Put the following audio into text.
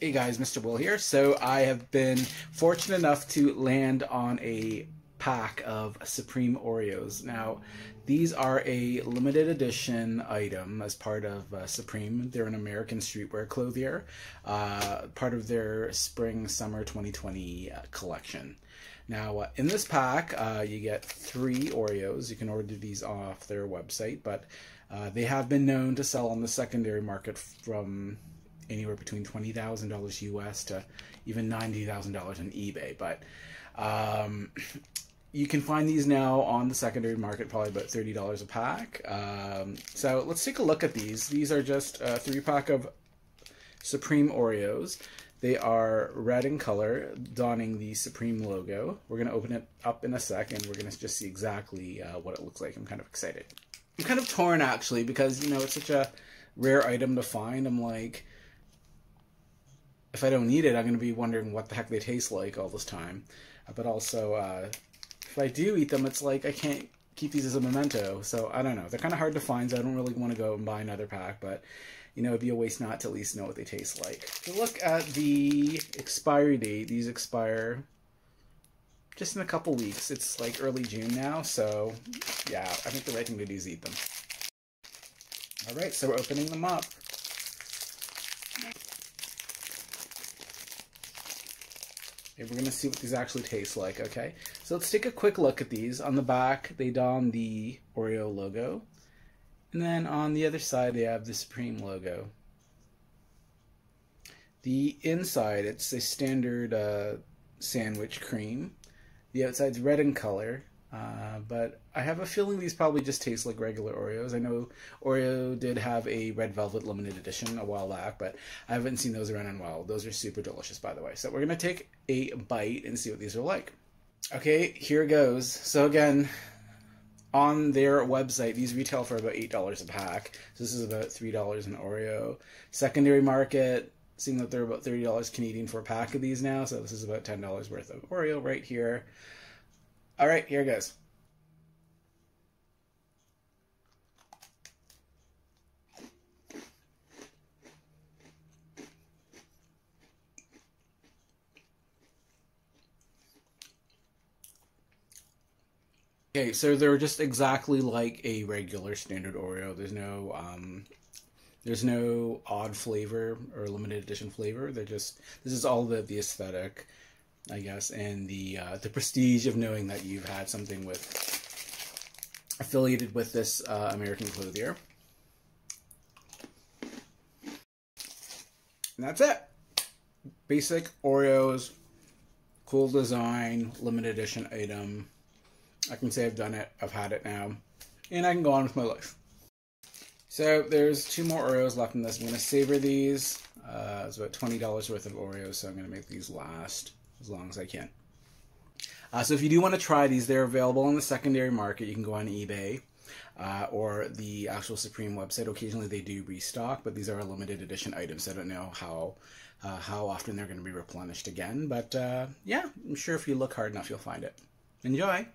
Hey guys, Mr. Will here. So I have been fortunate enough to land on a pack of Supreme Oreos. Now, these are a limited edition item as part of uh, Supreme. They're an American streetwear clothier, uh, part of their spring summer 2020 uh, collection. Now, uh, in this pack, uh, you get three Oreos. You can order these off their website, but uh, they have been known to sell on the secondary market from anywhere between twenty thousand dollars US to even ninety thousand dollars on eBay. But um, you can find these now on the secondary market, probably about thirty dollars a pack. Um, so let's take a look at these. These are just a three pack of Supreme Oreos. They are red in color, donning the Supreme logo. We're going to open it up in a second. We're going to just see exactly uh, what it looks like. I'm kind of excited. I'm kind of torn actually because, you know, it's such a rare item to find. I'm like, if I don't need it, I'm going to be wondering what the heck they taste like all this time. Uh, but also, uh, if I do eat them, it's like I can't keep these as a memento. So I don't know. They're kind of hard to find, so I don't really want to go and buy another pack. But you know, it'd be a waste not to at least know what they taste like. So look at the expiry date. These expire just in a couple weeks. It's like early June now, so yeah, I think the right thing to do is eat them. All right, so we're opening them up. We're going to see what these actually taste like, okay? So let's take a quick look at these. On the back, they don the Oreo logo. And then on the other side, they have the Supreme logo. The inside, it's a standard uh, sandwich cream. The outside's red in color. Uh, but I have a feeling these probably just taste like regular Oreos. I know Oreo did have a red velvet limited edition a while back, but I haven't seen those around in a while. Those are super delicious, by the way. So we're gonna take a bite and see what these are like. Okay, here goes. So again, on their website, these retail for about eight dollars a pack. So this is about three dollars an Oreo. Secondary market, seeing that they're about thirty dollars Canadian for a pack of these now. So this is about ten dollars worth of Oreo right here. All right, here goes. Okay, so they're just exactly like a regular standard Oreo. There's no um, there's no odd flavor or limited edition flavor. They're just this is all the the aesthetic. I guess, and the uh, the prestige of knowing that you've had something with affiliated with this uh, American clothier. And that's it. Basic Oreos, cool design, limited edition item. I can say I've done it. I've had it now, and I can go on with my life. So there's two more Oreos left in this. I'm gonna savor these. Uh, it's about twenty dollars worth of Oreos, so I'm gonna make these last as long as I can. Uh, so if you do want to try these, they're available on the secondary market. You can go on eBay uh, or the actual Supreme website. Occasionally they do restock, but these are limited edition items. I don't know how uh, how often they're going to be replenished again, but uh, yeah, I'm sure if you look hard enough, you'll find it. Enjoy!